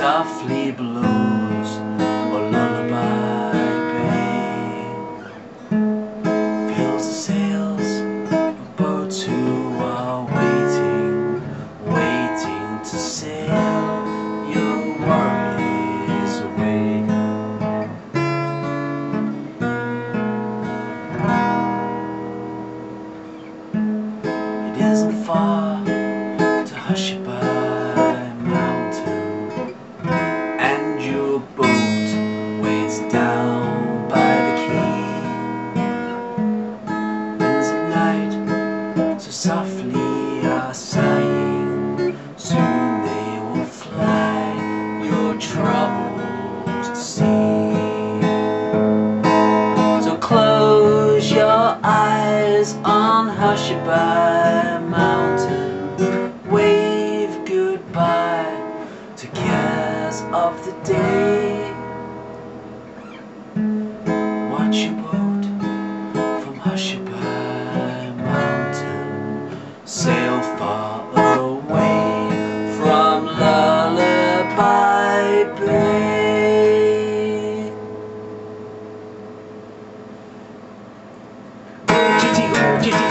softly blows a Lullaby Bay. Pills the sails of boats who are waiting, waiting to sail. Your worries away. It isn't far. Boat waits down by the quay. Winds at night so softly are sighing, soon they will fly your troubles to sea. So close your eyes on Hushabye Mountain. Wave today. Watch your boat from Hushabye Mountain sail far away from Lullaby Bay. Oh, gitty, oh, gitty.